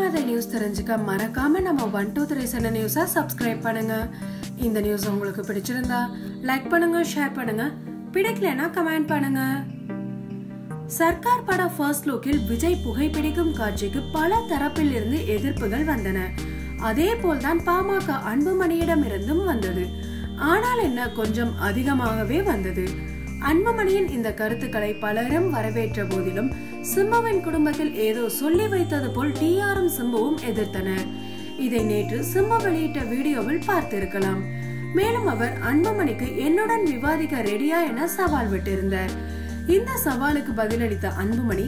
கதை நியூஸ் தெரிஞ்சுக்க மறக்காம நம்ம ஒன் டூ த்ரீ சென்ன நியூஸை சப்ஸ்கிரைப் பண்ணுங்க. இந்த நியூஸ் உங்களுக்கு பிடிச்சிருந்தா லைக் பண்ணுங்க ஷேர் பண்ணுங்க. பிடிக்கலனா கமெண்ட் பண்ணுங்க. சர்க்கார் பட ஃபர்ஸ்ட் லுக்கில் விஜய் புகைப்பிடிக்கும் காட்சிக்கு பல தரப்பில் இருந்து எதிர்ப்புகள் வந்தன. அதே போல்தான் பாமக அன்புமணியிடம் இருந்தும் வந்தது. ஆனால் என்ன கொஞ்சம் அதிகமாகவே வந்தது. அன்புமணியின் இந்த கருத்துக்களை பலரும் வரவேற்ற போதிலும் சிம்புவின் குடும்பத்தில் ஏதோ சொல்லி வைத்தது போல் டிஆரும் சிம்புவும் எதிர்த்தனர். இதை நேற்று சிம்பு வெளியிட்ட வீடியோவில் பார்த்திருக்கலாம். மேலும் அவர் அன்புமணிக்கு என்னுடன் விவாதிக்க ரெடியா என சவால் விட்டிருந்தார். இந்த சவாலுக்கு பதிலளித்த அன்புமணி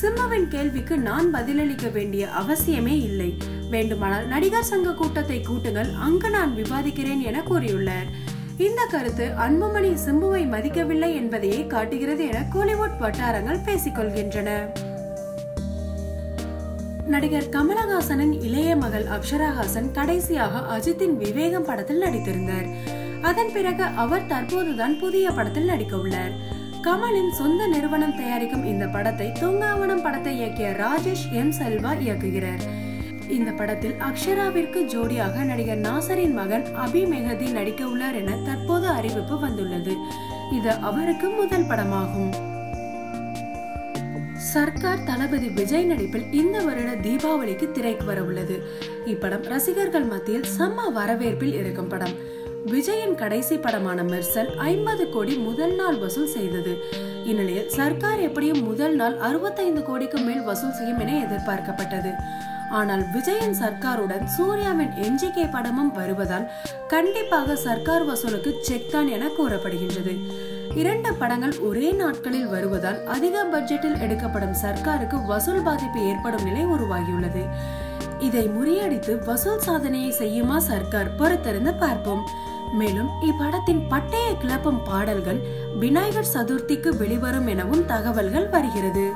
சிம்புவின் கேள்விக்கு நான் பதிலளிக்க வேண்டிய அவசியமே இல்லை. வேண்டுமானால் நடிகர் சங்க கூட்டத்தை கூட்டுங்கள் அங்கு நான் விவாதிக்கிறேன் என கூறியுள்ளார். இந்த கருத்து அன்புமணி சிம்புவை மதிக்கவில்லை என்பதையே காட்டுகிறது என கோலிவுட் வட்டாரங்கள் பேசிக் கொள்கின்றன. நடிகர் கமலஹாசனின் இளைய மகள் அக்ஷராஹாசன் கடைசியாக அஜித்தின் விவேகம் படத்தில் நடித்திருந்தார். அதன் பிறகு அவர் தற்போதுதான் புதிய படத்தில் நடிக்க உள்ளார். கமலின் சொந்த நிறுவனம் தயாரிக்கும் இந்த படத்தை தூங்காவனம் படத்தை இயக்கிய ராஜேஷ் எம் செல்வா இயக்குகிறார். இந்த படத்தில் அக்ஷராவிற்கு ஜோடியாக நடிகர் நாசரின் மகன் அபி மெஹதி நடிக்க உள்ளார் என தற்போது அறிவிப்பு வந்துள்ளது. இது அவருக்கு முதல் படமாகும். சர்க்கார் தளபதி விஜய் நடிப்பில் இந்த வருட தீபாவளிக்கு திரைக்கு வர உள்ளது இப்படம் ரசிகர்கள் மத்தியில் செம்ம வரவேற்பில் இருக்கும் படம். விஜயின் கடைசி படமான மெர்சல் ஐம்பது கோடி முதல் நாள் வசூல் செய்தது. இந்நிலையில் சர்க்கார் எப்படியும் முதல் நாள் அறுபத்தைந்து கோடிக்கு மேல் வசூல் செய்யும் என எதிர்பார்க்கப்பட்டது. ஆனால் விஜயின் சர்க்காருடன் சூர்யாவின் என்ஜிகே படமும் வருவதால் கண்டிப்பாக சர்க்கார் வசூலுக்கு செக் தான் என கூறப்படுகின்றது. இரண்டு படங்கள் ஒரே நாட்களில் வருவதால் அதிக பட்ஜெட்டில் எடுக்கப்படும் சர்க்காருக்கு வசூல் பாதிப்பு ஏற்படும் நிலை உருவாகியுள்ளது. இதை முறியடித்து வசூல் சாதனையை செய்யுமா சர்க்கார்? பொறுத்திருந்து பார்ப்போம். மேலும் இப்படத்தின் பட்டைய கிளப்பும் பாடல்கள் விநாயகர் சதுர்த்திக்கு வெளிவரும் எனவும் தகவல்கள் வருகிறது.